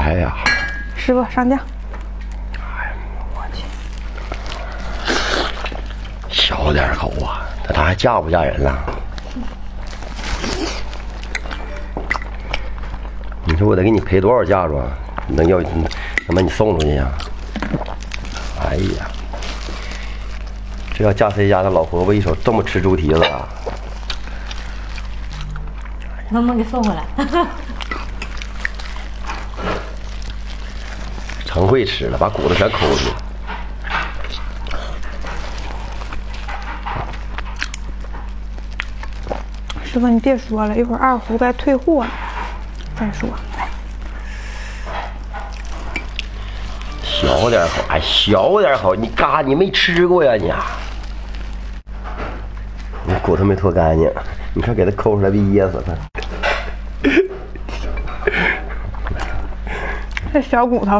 哎呀，师傅上酱。哎，我去。小点口啊，那他还嫁不嫁人了？你说我得给你赔多少嫁妆？能要能把你送出去呀？哎呀，这要嫁谁家的老婆婆一手这么吃猪蹄子啊？能不能给送回来？成会吃了，把骨头全抠出去了。师傅，你别说了，一会儿二胡该退货了，再说。小点好，哎，小点好，你嘎，你没吃过呀你？你骨头没脱干净，你看给它抠出来，别噎死了。这小骨头。